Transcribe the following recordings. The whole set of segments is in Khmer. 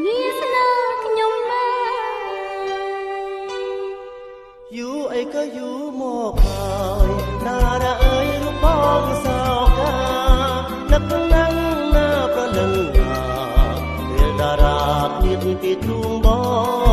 វាស្នើខ្ញុំដែរយូរអីក៏យូរមកហើយតារាអើយរូបបងសោកានឹកនឹងណាប្រលឹងណាពេលតារាទៀតពីទួងបង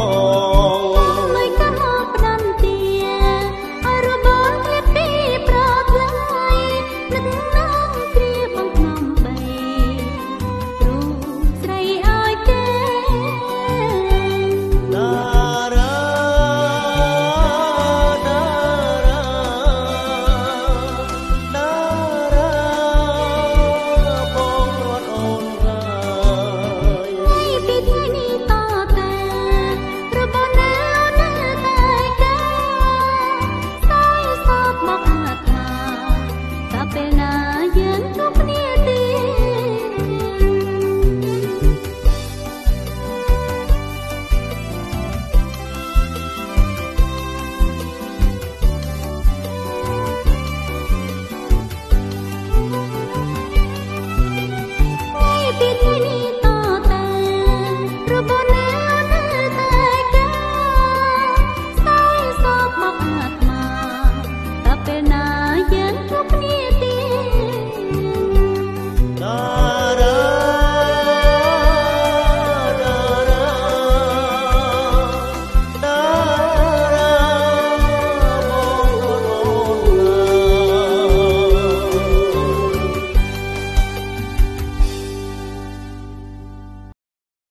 ពេលណាយើងគ្រប់គ្នា